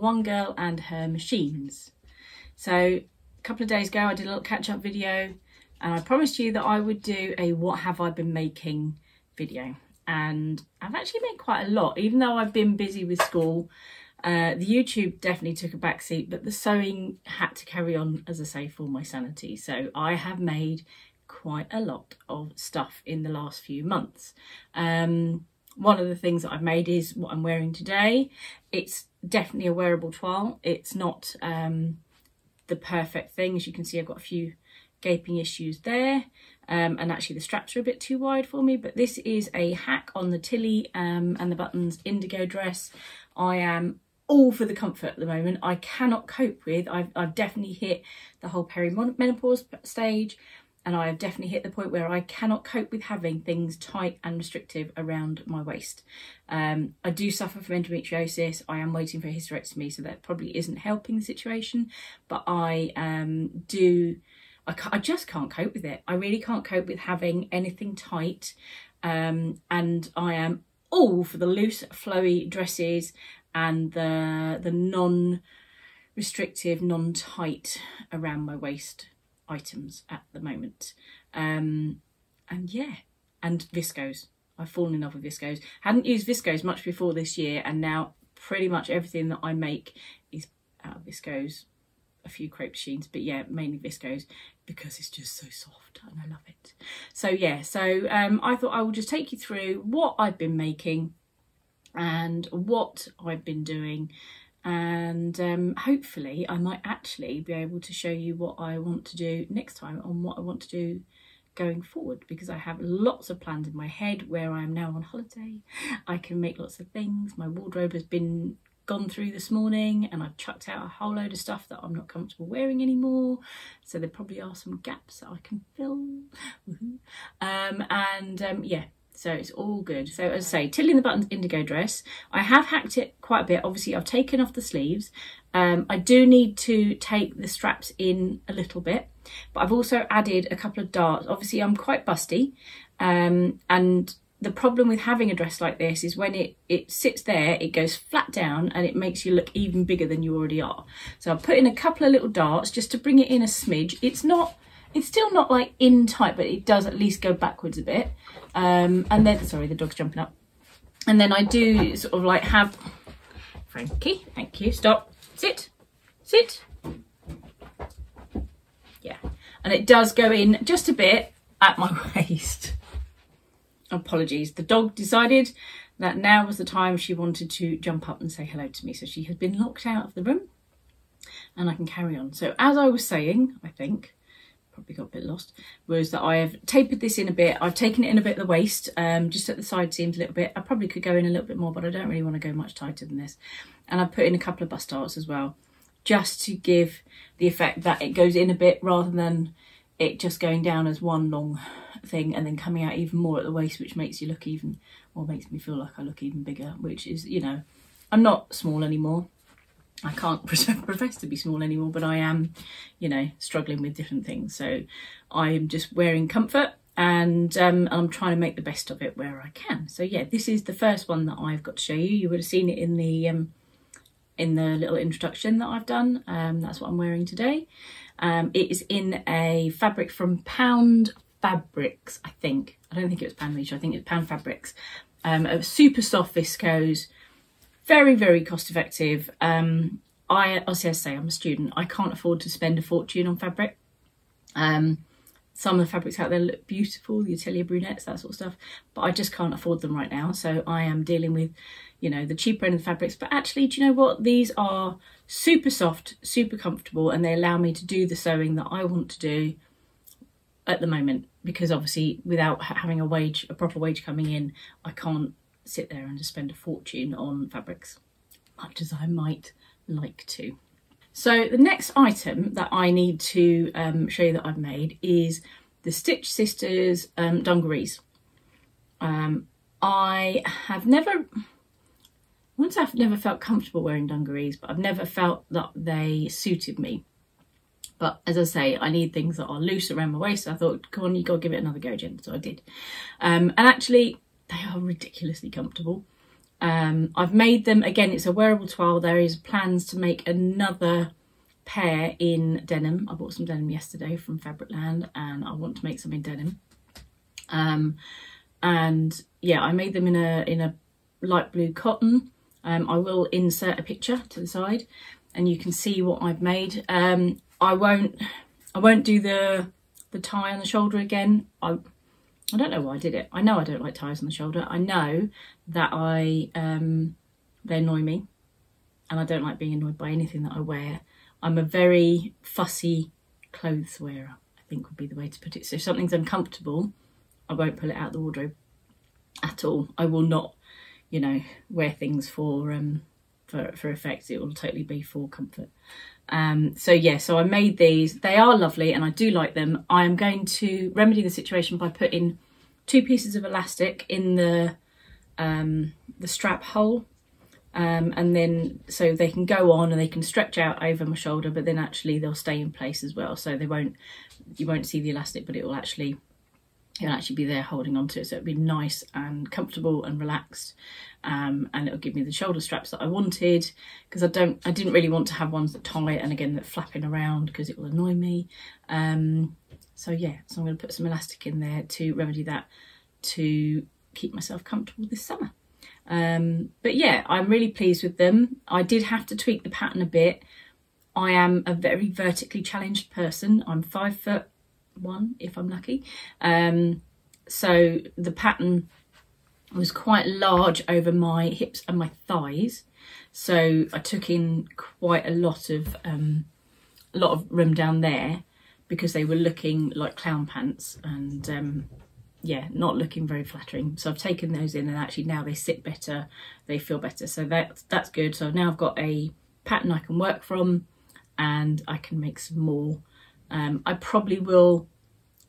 One Girl and Her Machines. So a couple of days ago I did a little catch up video and I promised you that I would do a what have I been making video and I've actually made quite a lot even though I've been busy with school. Uh, the YouTube definitely took a backseat but the sewing had to carry on as I say for my sanity so I have made quite a lot of stuff in the last few months. Um, one of the things that I've made is what I'm wearing today. It's definitely a wearable toile. It's not um, the perfect thing. As you can see, I've got a few gaping issues there. Um, and actually the straps are a bit too wide for me, but this is a hack on the Tilly um, and the Buttons indigo dress. I am all for the comfort at the moment. I cannot cope with, I've, I've definitely hit the whole perimenopause stage and I have definitely hit the point where I cannot cope with having things tight and restrictive around my waist. Um, I do suffer from endometriosis. I am waiting for a hysterectomy, so that probably isn't helping the situation. But I um, do, I, I, just can't cope with it. I really can't cope with having anything tight. Um, and I am all for the loose, flowy dresses and the the non restrictive, non tight around my waist items at the moment. Um, and yeah, and viscose. I've fallen in love with viscose. Hadn't used viscose much before this year, and now pretty much everything that I make is out of viscose. A few crepe de chines, but yeah, mainly viscose because it's just so soft and I love it. So yeah, so um, I thought I will just take you through what I've been making and what I've been doing and um, hopefully I might actually be able to show you what I want to do next time on what I want to do going forward because I have lots of plans in my head where I am now on holiday. I can make lots of things. My wardrobe has been gone through this morning and I've chucked out a whole load of stuff that I'm not comfortable wearing anymore. So there probably are some gaps that I can fill. Um, and um, yeah, so it's all good. So as I say, Tilly the Buttons indigo dress. I have hacked it quite a bit. Obviously, I've taken off the sleeves. Um, I do need to take the straps in a little bit, but I've also added a couple of darts. Obviously, I'm quite busty, um, and the problem with having a dress like this is when it, it sits there, it goes flat down and it makes you look even bigger than you already are. So I've put in a couple of little darts just to bring it in a smidge. It's not it's still not like in tight, but it does at least go backwards a bit. Um, and then, sorry, the dog's jumping up. And then I do sort of like have, Frankie, thank you, stop, sit, sit. Yeah, and it does go in just a bit at my waist. Apologies, the dog decided that now was the time she wanted to jump up and say hello to me. So she has been locked out of the room and I can carry on. So as I was saying, I think, probably got a bit lost, was that I have tapered this in a bit. I've taken it in a bit at the waist, um, just at the side seams a little bit. I probably could go in a little bit more, but I don't really want to go much tighter than this. And I put in a couple of bust darts as well, just to give the effect that it goes in a bit rather than it just going down as one long thing and then coming out even more at the waist, which makes you look even, or makes me feel like I look even bigger, which is, you know, I'm not small anymore. I can't profess to be small anymore, but I am, you know, struggling with different things. So I am just wearing comfort and um, I'm trying to make the best of it where I can. So yeah, this is the first one that I've got to show you. You would have seen it in the um, in the little introduction that I've done. Um, that's what I'm wearing today. Um, it is in a fabric from Pound Fabrics, I think. I don't think it was Pound Leisure, I think it's Pound Fabrics. Um, a super soft viscose very, very cost effective. Um, I, as I say, I'm a student. I can't afford to spend a fortune on fabric. Um, some of the fabrics out there look beautiful, the Atelier brunettes, that sort of stuff, but I just can't afford them right now. So I am dealing with, you know, the cheaper end of the fabrics. But actually, do you know what? These are super soft, super comfortable, and they allow me to do the sewing that I want to do at the moment. Because obviously, without having a wage, a proper wage coming in, I can't sit there and just spend a fortune on fabrics, much as I might like to. So the next item that I need to um, show you that I've made is the Stitch Sisters um, dungarees. Um, I have never, once I've never felt comfortable wearing dungarees, but I've never felt that they suited me. But as I say, I need things that are loose around my waist. So I thought, come on, you got to give it another go, Jen. So I did. Um, and actually, they are ridiculously comfortable. Um, I've made them, again, it's a wearable toile. There is plans to make another pair in denim. I bought some denim yesterday from Fabricland and I want to make some in denim. Um, and yeah, I made them in a in a light blue cotton. Um, I will insert a picture to the side and you can see what I've made. Um, I won't I won't do the the tie on the shoulder again. I I don't know why I did it. I know I don't like ties on the shoulder. I know that I um, they annoy me and I don't like being annoyed by anything that I wear. I'm a very fussy clothes wearer, I think would be the way to put it. So if something's uncomfortable, I won't pull it out the wardrobe at all. I will not, you know, wear things for um for, for effect. It will totally be for comfort. Um, so yeah, so I made these. They are lovely and I do like them. I am going to remedy the situation by putting two pieces of elastic in the um, the strap hole um, and then so they can go on and they can stretch out over my shoulder but then actually they'll stay in place as well so they won't you won't see the elastic but it will actually it'll actually be there holding on to it so it'll be nice and comfortable and relaxed um, and it'll give me the shoulder straps that I wanted because I don't I didn't really want to have ones that tie and again that flapping around because it will annoy me um, so yeah so I'm going to put some elastic in there to remedy that to keep myself comfortable this summer um, but yeah, I'm really pleased with them. I did have to tweak the pattern a bit. I am a very vertically challenged person. I'm five foot one, if I'm lucky. Um, so the pattern was quite large over my hips and my thighs. So I took in quite a lot of um, a lot of room down there because they were looking like clown pants and um, yeah, not looking very flattering. So I've taken those in and actually now they sit better, they feel better. So that's, that's good. So now I've got a pattern I can work from and I can make some more. Um, I probably will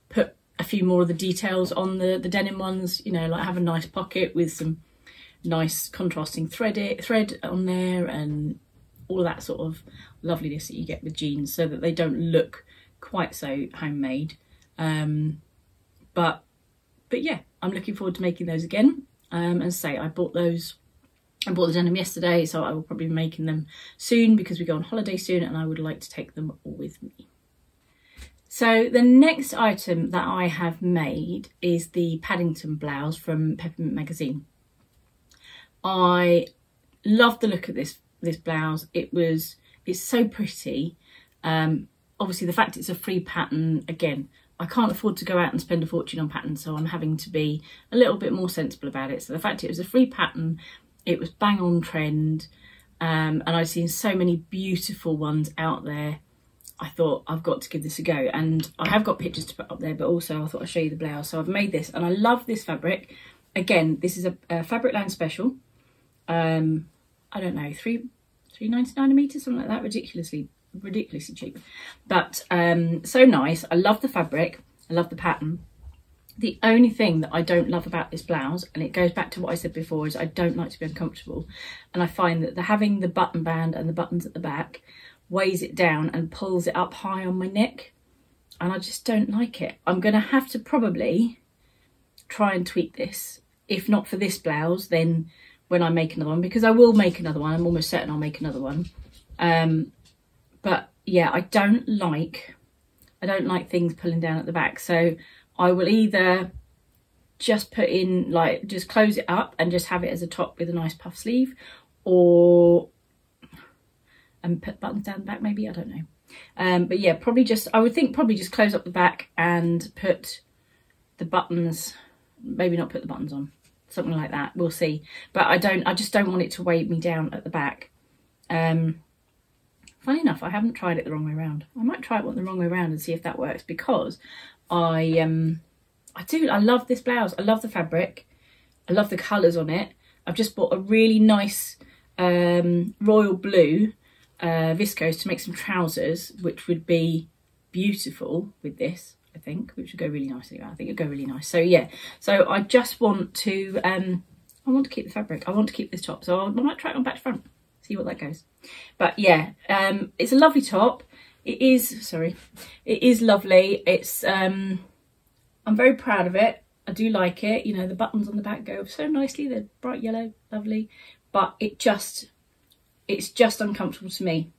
put a few more of the details on the, the denim ones, you know, like have a nice pocket with some nice contrasting thread, it, thread on there and all that sort of loveliness that you get with jeans so that they don't look quite so homemade. Um, but but yeah, I'm looking forward to making those again. Um, and say I bought those, I bought the denim yesterday, so I will probably be making them soon because we go on holiday soon and I would like to take them with me. So the next item that I have made is the Paddington blouse from Peppermint Magazine. I love the look of this this blouse. It was it's so pretty. Um, obviously the fact it's a free pattern again I can't afford to go out and spend a fortune on patterns, so I'm having to be a little bit more sensible about it. So the fact it was a free pattern, it was bang on trend, um, and I've seen so many beautiful ones out there. I thought I've got to give this a go, and I have got pictures to put up there, but also I thought I'd show you the blouse. So I've made this, and I love this fabric. Again, this is a, a Fabricland special. Um, I don't know, three three ninety nine a meter, something like that, ridiculously ridiculously cheap. But um, so nice. I love the fabric. I love the pattern. The only thing that I don't love about this blouse, and it goes back to what I said before, is I don't like to be uncomfortable. And I find that the having the button band and the buttons at the back weighs it down and pulls it up high on my neck. And I just don't like it. I'm going to have to probably try and tweak this. If not for this blouse, then when I make another one, because I will make another one. I'm almost certain I'll make another one. Um, but yeah, I don't like, I don't like things pulling down at the back. So I will either just put in like, just close it up and just have it as a top with a nice puff sleeve or, and put buttons down the back maybe, I don't know. Um, but yeah, probably just, I would think probably just close up the back and put the buttons, maybe not put the buttons on, something like that, we'll see. But I don't, I just don't want it to weigh me down at the back. Um, Funny enough, I haven't tried it the wrong way around. I might try it the wrong way around and see if that works because I um I do I love this blouse. I love the fabric. I love the colours on it. I've just bought a really nice um, royal blue uh, viscose to make some trousers, which would be beautiful with this, I think, which would go really nicely. I think it'd go really nice. So yeah, so I just want to, um, I want to keep the fabric. I want to keep this top. So I might try it on back to front see what that goes. But yeah, um, it's a lovely top. It is, sorry, it is lovely. It's, um, I'm very proud of it. I do like it. You know, the buttons on the back go so nicely. They're bright yellow, lovely. But it just, it's just uncomfortable to me.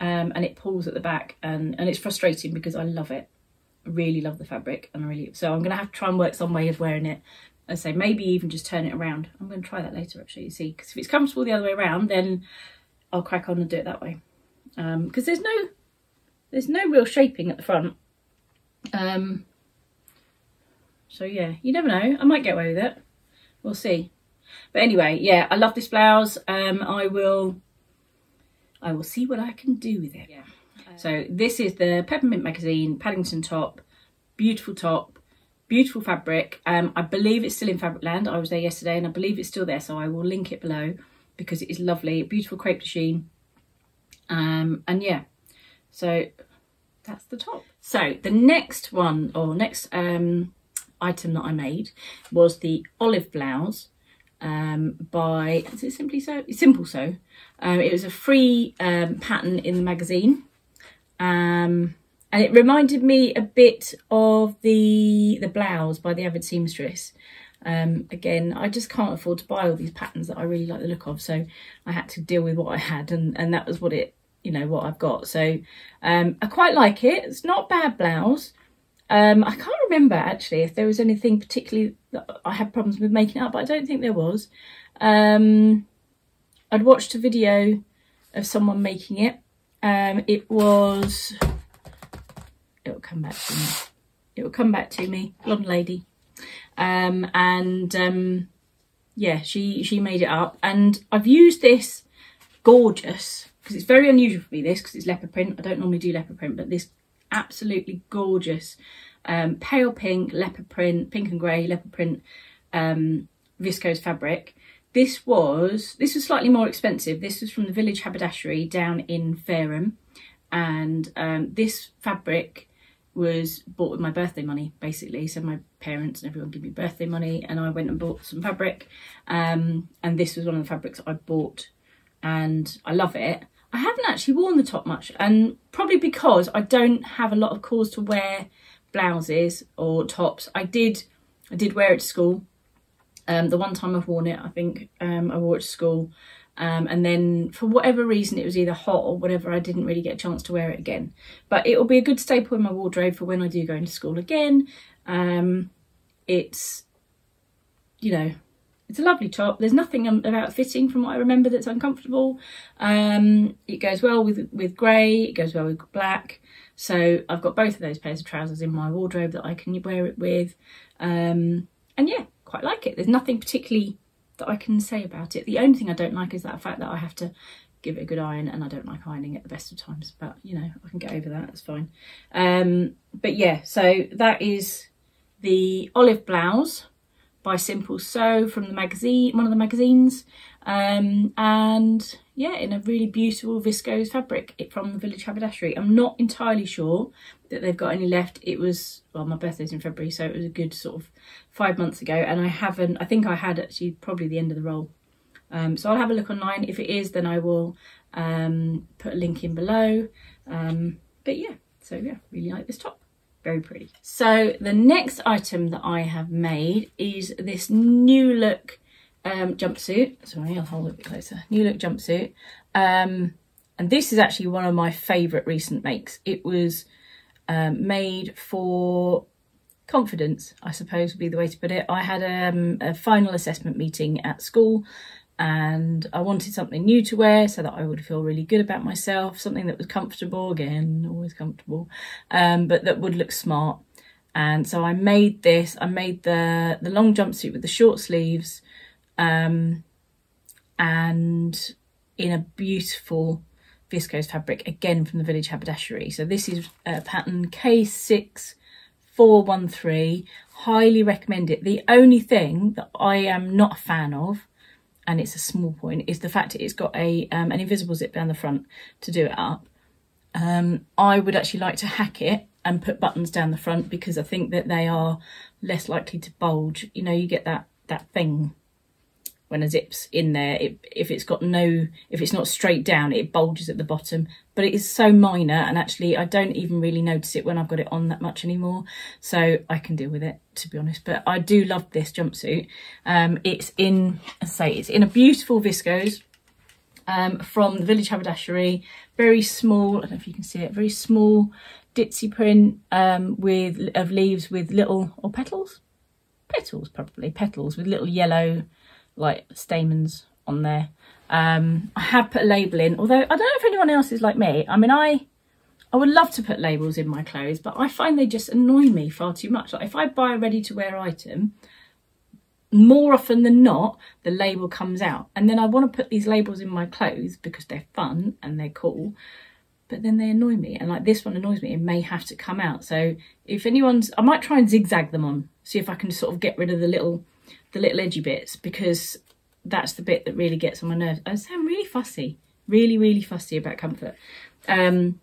Um, and it pulls at the back and, and it's frustrating because I love it. I really love the fabric and I really, so I'm going to have to try and work some way of wearing it. I say maybe even just turn it around. I'm going to try that later actually, you see, because if it's comfortable the other way around, then I'll crack on and do it that way. Because um, there's no, there's no real shaping at the front. Um, so yeah, you never know. I might get away with it. We'll see. But anyway, yeah, I love this blouse. Um, I will, I will see what I can do with it. Yeah. So this is the Peppermint Magazine Paddington top. Beautiful top, beautiful fabric. Um, I believe it's still in Fabricland. I was there yesterday and I believe it's still there. So I will link it below because it is lovely. Beautiful crepe de chine. Um, and yeah, so that's the top. So the next one or next um, item that I made was the olive blouse um, by, is it Simply So? Simple Sew. Um, it was a free um, pattern in the magazine. Um, and it reminded me a bit of the the blouse by the Avid Seamstress. Um, again, I just can't afford to buy all these patterns that I really like the look of, so I had to deal with what I had, and, and that was what it, you know, what I've got. So um, I quite like it. It's not bad blouse. Um, I can't remember actually if there was anything particularly that I had problems with making up, but I don't think there was. Um, I'd watched a video of someone making it. Um, it was, it'll come back to me. It will come back to me, blonde lady. Um, and um, yeah, she, she made it up. And I've used this gorgeous, because it's very unusual for me, this, because it's leopard print. I don't normally do leopard print, but this absolutely gorgeous um, pale pink leopard print, pink and grey leopard print um, viscose fabric. This was this was slightly more expensive. This was from the Village Haberdashery down in Fareham, and um, this fabric was bought with my birthday money basically. So my parents and everyone gave me birthday money, and I went and bought some fabric. Um, and this was one of the fabrics I bought, and I love it. I haven't actually worn the top much and probably because I don't have a lot of cause to wear blouses or tops. I did I did wear it to school. Um, the one time I've worn it, I think um, I wore it to school. Um, and then for whatever reason, it was either hot or whatever, I didn't really get a chance to wear it again. But it will be a good staple in my wardrobe for when I do go into school again. Um, it's, you know, it's a lovely top. There's nothing about fitting from what I remember that's uncomfortable. Um, it goes well with, with grey, it goes well with black. So I've got both of those pairs of trousers in my wardrobe that I can wear it with. Um, and yeah, quite like it. There's nothing particularly that I can say about it. The only thing I don't like is that fact that I have to give it a good iron and I don't like ironing at the best of times. But, you know, I can get over that. It's fine. Um, but yeah, so that is the olive blouse by Simple Sew from the magazine, one of the magazines. Um, and yeah, in a really beautiful viscose fabric from the Village Haberdashery. I'm not entirely sure that they've got any left. It was, well, my birthday's in February, so it was a good sort of five months ago. And I haven't, I think I had actually probably the end of the roll. Um, so I'll have a look online. If it is, then I will um, put a link in below. Um, but yeah, so yeah, really like this top very pretty. So the next item that I have made is this new look um, jumpsuit. Sorry, I'll hold it a bit closer. New look jumpsuit. Um, and this is actually one of my favourite recent makes. It was um, made for confidence, I suppose would be the way to put it. I had um, a final assessment meeting at school and I wanted something new to wear so that I would feel really good about myself, something that was comfortable, again, always comfortable, um, but that would look smart. And so I made this, I made the, the long jumpsuit with the short sleeves um, and in a beautiful viscose fabric, again from the Village Haberdashery. So this is a pattern K6413, highly recommend it. The only thing that I am not a fan of and it's a small point is the fact that it's got a um, an invisible zip down the front to do it up. Um, I would actually like to hack it and put buttons down the front because I think that they are less likely to bulge. You know, you get that that thing when a zip's in there. It, if it's got no, if it's not straight down, it bulges at the bottom. But it is so minor, and actually, I don't even really notice it when I've got it on that much anymore. So I can deal with it, to be honest. But I do love this jumpsuit. Um, it's in, I say, it's in a beautiful viscose um, from the Village Haberdashery. Very small, I don't know if you can see it, very small ditzy print um, with of leaves with little, or petals? Petals, probably, petals with little yellow like stamens on there. Um, I have put a label in, although I don't know if anyone else is like me. I mean, I I would love to put labels in my clothes, but I find they just annoy me far too much. Like if I buy a ready to wear item, more often than not, the label comes out. And then I want to put these labels in my clothes because they're fun and they're cool, but then they annoy me. And like this one annoys me, it may have to come out. So if anyone's, I might try and zigzag them on, see if I can sort of get rid of the little, the little edgy bits because that's the bit that really gets on my nerves. I sound really fussy, really, really fussy about comfort. Um,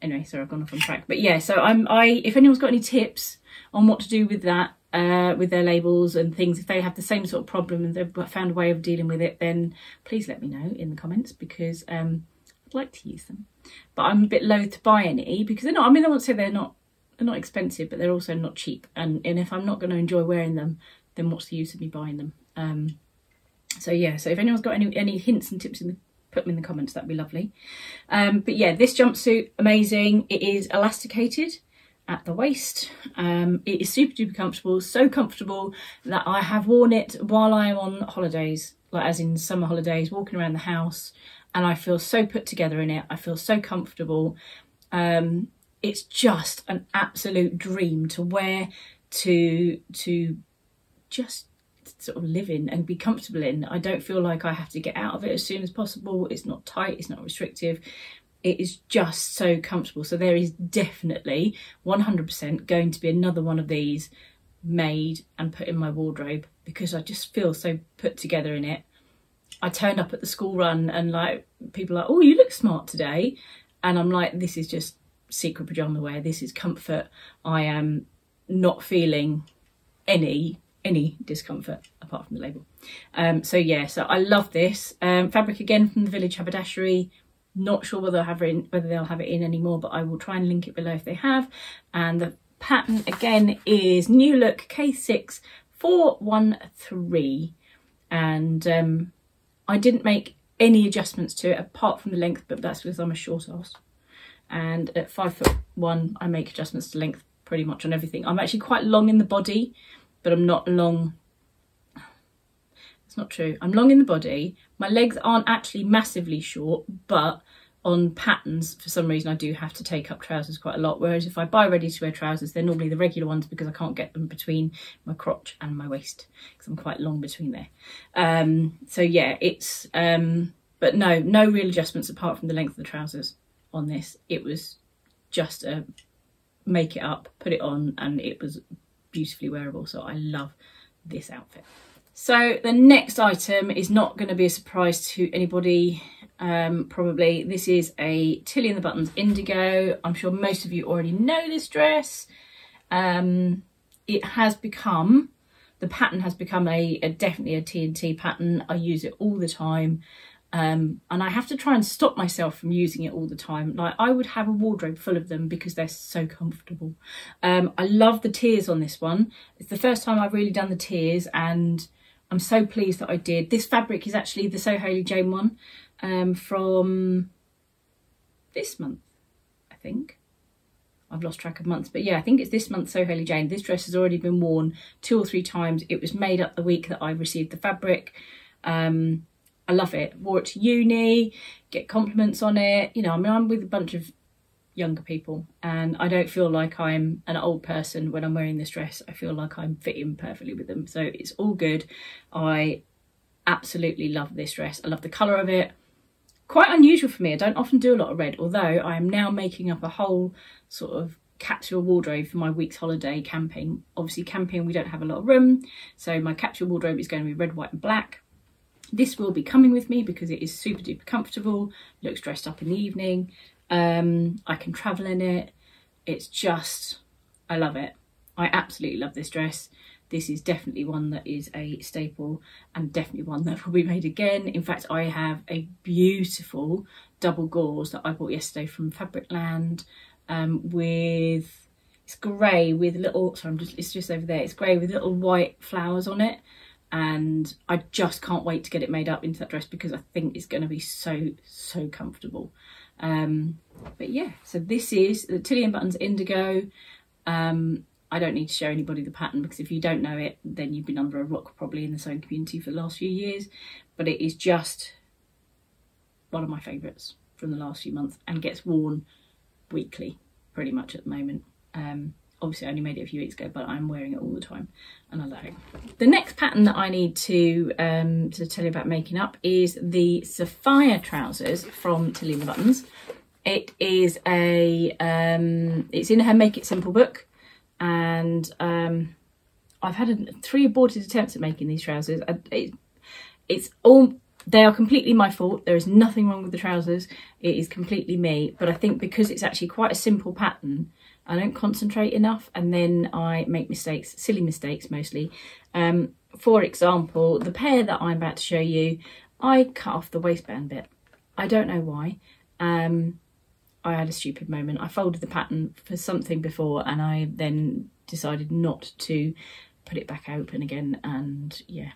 anyway, sorry, I've gone off on track. But yeah, so I'm, I, if anyone's got any tips on what to do with that, uh, with their labels and things, if they have the same sort of problem and they've found a way of dealing with it, then please let me know in the comments because um, I'd like to use them. But I'm a bit loath to buy any because they're not, I mean, I won't say they're not, they're not expensive, but they're also not cheap. And, and if I'm not going to enjoy wearing them, then what's the use of me buying them? Um, so yeah, so if anyone's got any, any hints and tips in the put them in the comments that'd be lovely um, but yeah this jumpsuit amazing it is elasticated at the waist. Um, it is super duper comfortable, so comfortable that I have worn it while I am on holidays, like as in summer holidays, walking around the house, and I feel so put together in it. I feel so comfortable. Um, it's just an absolute dream to wear, to to just sort of live in and be comfortable in. I don't feel like I have to get out of it as soon as possible. It's not tight, it's not restrictive it is just so comfortable. So there is definitely 100% going to be another one of these made and put in my wardrobe because I just feel so put together in it. I turned up at the school run and like people are like, oh, you look smart today. And I'm like, this is just secret pajama wear. This is comfort. I am not feeling any any discomfort apart from the label. Um, so yeah, so I love this. Um, fabric again from the Village Haberdashery. Not sure whether they'll have it in, whether they'll have it in anymore, but I will try and link it below if they have. And the pattern again is New Look K6 413. And um, I didn't make any adjustments to it apart from the length, but that's because I'm a short ass. And at five foot one, I make adjustments to length pretty much on everything. I'm actually quite long in the body, but I'm not long it's not true. I'm long in the body. My legs aren't actually massively short, but on patterns, for some reason, I do have to take up trousers quite a lot. Whereas if I buy ready-to-wear trousers, they're normally the regular ones because I can't get them between my crotch and my waist because I'm quite long between there. Um, so yeah, it's, um, but no, no real adjustments apart from the length of the trousers on this. It was just a make it up, put it on, and it was beautifully wearable. So I love this outfit. So the next item is not going to be a surprise to anybody, um, probably. This is a Tilly and the Buttons Indigo. I'm sure most of you already know this dress. Um, it has become, the pattern has become a, a definitely a TNT pattern. I use it all the time. Um, and I have to try and stop myself from using it all the time. Like I would have a wardrobe full of them because they're so comfortable. Um, I love the tears on this one. It's the first time I've really done the tears and I'm so pleased that I did. This fabric is actually the Sew Hayley Jane one um, from this month, I think. I've lost track of months, but yeah, I think it's this month, Sew Hayley Jane. This dress has already been worn two or three times. It was made up the week that I received the fabric. Um, I love it. Wore it to uni, get compliments on it. You know, I mean, I'm with a bunch of younger people and I don't feel like I'm an old person when I'm wearing this dress. I feel like I'm fitting perfectly with them. So it's all good. I absolutely love this dress. I love the colour of it. Quite unusual for me. I don't often do a lot of red, although I am now making up a whole sort of capsule wardrobe for my week's holiday camping. Obviously camping we don't have a lot of room, so my capsule wardrobe is going to be red, white and black. This will be coming with me because it is super duper comfortable, looks dressed up in the evening, um, I can travel in it. It's just, I love it. I absolutely love this dress. This is definitely one that is a staple and definitely one that will be made again. In fact, I have a beautiful double gauze that I bought yesterday from Fabricland um, with, it's grey with little, sorry, I'm just, it's just over there. It's grey with little white flowers on it. And I just can't wait to get it made up into that dress because I think it's going to be so, so comfortable. Um, but yeah, so this is the Tilly and Buttons Indigo. Um, I don't need to show anybody the pattern because if you don't know it, then you've been under a rock probably in the sewing community for the last few years. But it is just one of my favourites from the last few months and gets worn weekly pretty much at the moment. Um, obviously I only made it a few weeks ago, but I'm wearing it all the time and I love it. The next pattern that I need to, um, to tell you about making up is the Safiya trousers from the Buttons. It is a, um, it's in her Make It Simple book and um, I've had a, three aborted attempts at making these trousers. It, it's all, they are completely my fault. There is nothing wrong with the trousers. It is completely me. But I think because it's actually quite a simple pattern, I don't concentrate enough and then I make mistakes, silly mistakes mostly. Um, for example, the pair that I'm about to show you, I cut off the waistband bit. I don't know why. Um, I had a stupid moment. I folded the pattern for something before and I then decided not to put it back open again and yeah,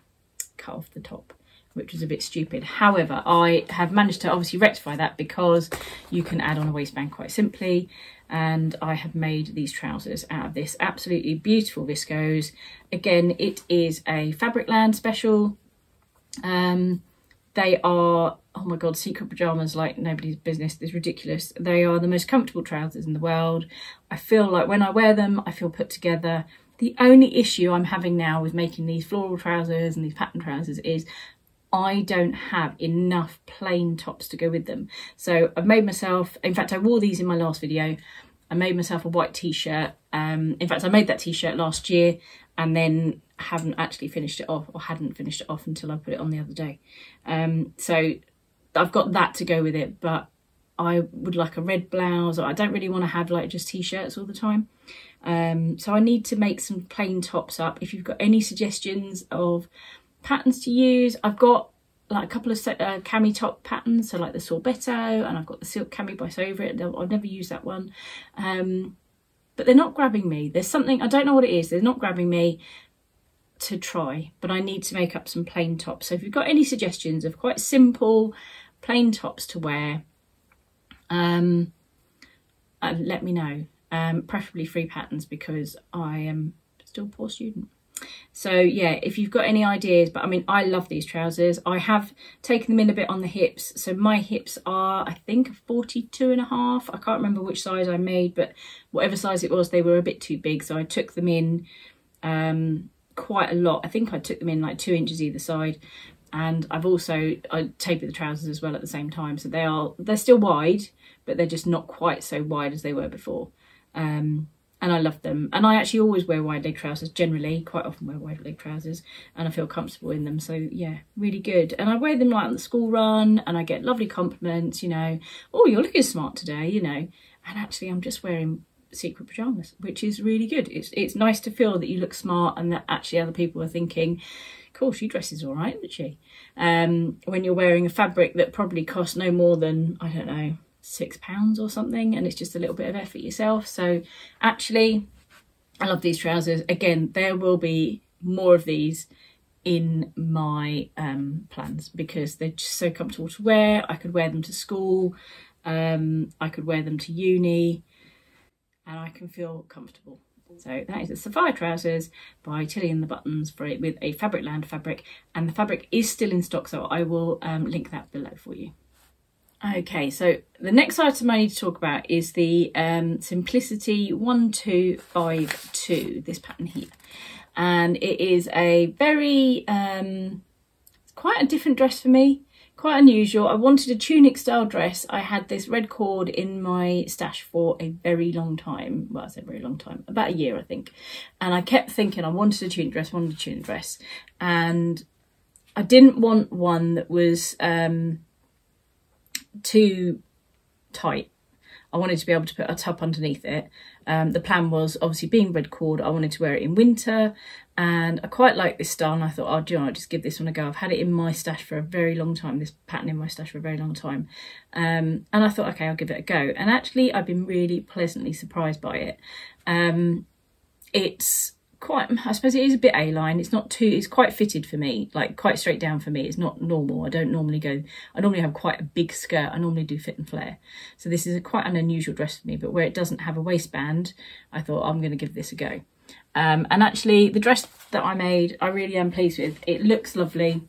cut off the top which was a bit stupid. However, I have managed to obviously rectify that because you can add on a waistband quite simply and I have made these trousers out of this absolutely beautiful viscose. Again, it is a Fabricland special. Um, they are, oh my God, secret pajamas like nobody's business. It's ridiculous. They are the most comfortable trousers in the world. I feel like when I wear them, I feel put together. The only issue I'm having now with making these floral trousers and these pattern trousers is I don't have enough plain tops to go with them. So I've made myself, in fact, I wore these in my last video. I made myself a white t-shirt. Um, in fact, I made that t-shirt last year and then haven't actually finished it off or hadn't finished it off until I put it on the other day. Um, so I've got that to go with it, but I would like a red blouse or I don't really want to have like just t-shirts all the time. Um, so I need to make some plain tops up. If you've got any suggestions of patterns to use, I've got like a couple of uh, cami top patterns, so like the sorbetto and I've got the silk cami by Over It. I've never used that one. Um, but they're not grabbing me. There's something, I don't know what it is, they're not grabbing me to try, but I need to make up some plain tops. So if you've got any suggestions of quite simple plain tops to wear, um, uh, let me know. Um, preferably free patterns because I am still a poor student. So yeah, if you've got any ideas, but I mean, I love these trousers. I have taken them in a bit on the hips. So my hips are, I think 42 and a half. I can't remember which size I made, but whatever size it was, they were a bit too big. So I took them in um, quite a lot. I think I took them in like two inches either side. And I've also I tapered the trousers as well at the same time. So they are, they're still wide, but they're just not quite so wide as they were before. Um, and I love them. And I actually always wear wide leg trousers generally, quite often wear wide leg trousers and I feel comfortable in them. So yeah, really good. And I wear them like on the school run and I get lovely compliments, you know, oh, you're looking smart today, you know. And actually I'm just wearing secret pajamas, which is really good. It's, it's nice to feel that you look smart and that actually other people are thinking, cool, she dresses all right, isn't she? Um, when you're wearing a fabric that probably costs no more than, I don't know, six pounds or something and it's just a little bit of effort yourself. So actually I love these trousers. Again there will be more of these in my um, plans because they're just so comfortable to wear. I could wear them to school um, I could wear them to uni and I can feel comfortable. So that is the Safiya Trousers by Tilly and the Buttons for it with a Fabricland fabric and the fabric is still in stock so I will um, link that below for you. Okay, so the next item I need to talk about is the um, Simplicity 1252, this pattern here. And it is a very, um, quite a different dress for me, quite unusual. I wanted a tunic style dress. I had this red cord in my stash for a very long time. Well, I said very long time, about a year, I think. And I kept thinking I wanted a tunic dress, wanted a tunic dress. And I didn't want one that was... Um, too tight. I wanted to be able to put a top underneath it. Um, the plan was obviously being red cord, I wanted to wear it in winter and I quite like this style and I thought, oh, do you know, I'll just give this one a go. I've had it in my stash for a very long time, this pattern in my stash for a very long time. Um, and I thought, okay, I'll give it a go. And actually, I've been really pleasantly surprised by it. Um, it's quite, I suppose it is a bit A-line. It's not too, it's quite fitted for me, like quite straight down for me. It's not normal. I don't normally go, I normally have quite a big skirt. I normally do fit and flare. So this is a, quite an unusual dress for me, but where it doesn't have a waistband, I thought I'm going to give this a go. Um, and actually the dress that I made, I really am pleased with. It looks lovely.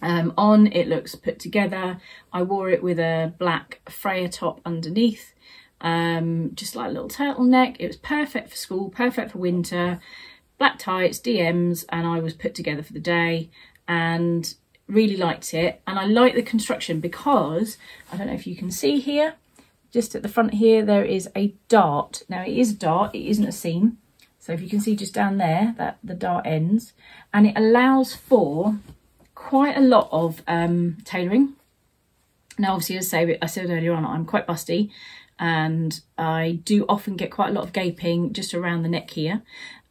Um, on, it looks put together. I wore it with a black Freya top underneath. Um, just like a little turtleneck. It was perfect for school, perfect for winter. Black tights, DMs, and I was put together for the day and really liked it. And I like the construction because, I don't know if you can see here, just at the front here, there is a dart. Now it is dart, it isn't a seam. So if you can see just down there, that the dart ends, and it allows for quite a lot of um, tailoring. Now, obviously, as I said earlier on, I'm quite busty and I do often get quite a lot of gaping just around the neck here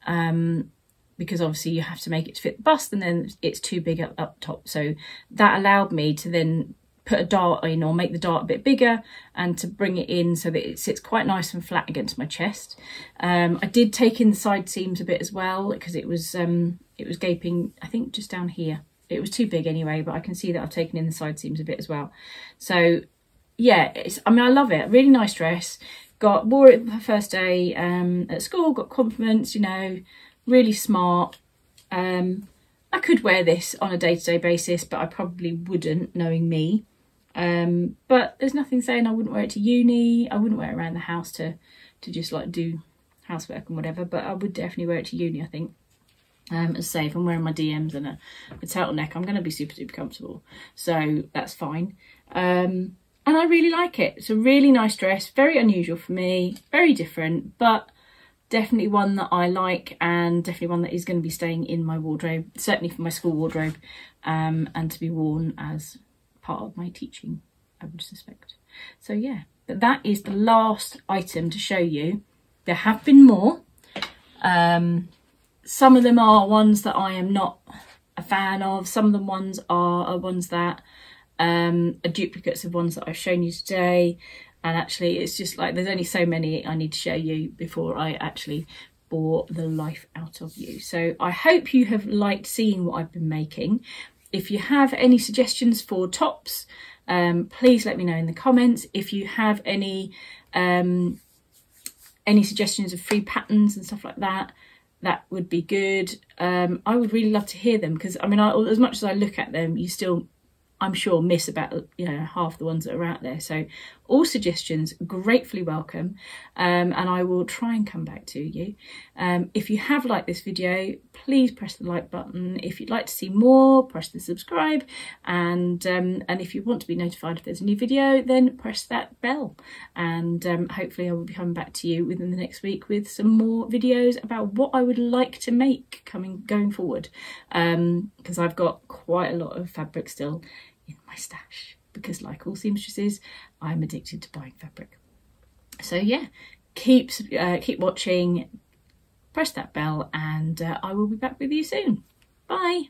um, because obviously you have to make it to fit the bust and then it's too big up, up top. So that allowed me to then put a dart in or make the dart a bit bigger and to bring it in so that it sits quite nice and flat against my chest. Um, I did take in the side seams a bit as well because it was um, it was gaping, I think just down here. It was too big anyway, but I can see that I've taken in the side seams a bit as well. So yeah, it's, I mean, I love it. Really nice dress. Got wore it the first day um, at school, got compliments, you know, really smart. Um, I could wear this on a day-to-day -day basis, but I probably wouldn't, knowing me. Um, but there's nothing saying I wouldn't wear it to uni. I wouldn't wear it around the house to, to just like do housework and whatever. But I would definitely wear it to uni, I think. Um, as I say, if I'm wearing my DMs and a, a turtleneck, I'm going to be super, super comfortable. So that's fine. Um, and I really like it. It's a really nice dress, very unusual for me, very different, but definitely one that I like and definitely one that is going to be staying in my wardrobe, certainly for my school wardrobe, um, and to be worn as part of my teaching, I would suspect. So yeah, but that is the last item to show you. There have been more. Um, some of them are ones that I am not a fan of. Some of them ones are, are ones that um, are duplicates of ones that I've shown you today. And actually, it's just like there's only so many I need to show you before I actually bore the life out of you. So I hope you have liked seeing what I've been making. If you have any suggestions for tops, um, please let me know in the comments. If you have any um, any suggestions of free patterns and stuff like that, that would be good. Um, I would really love to hear them because I mean, I, as much as I look at them, you still I'm sure miss about you know half the ones that are out there. So all suggestions gratefully welcome um, and I will try and come back to you. Um, if you have liked this video, please press the like button. If you'd like to see more, press the subscribe and um, and if you want to be notified if there's a new video, then press that bell. And um, hopefully I will be coming back to you within the next week with some more videos about what I would like to make coming going forward because um, I've got quite a lot of fabric still in my stash because like all seamstresses, I'm addicted to buying fabric. So yeah, keep, uh, keep watching, press that bell and uh, I will be back with you soon. Bye.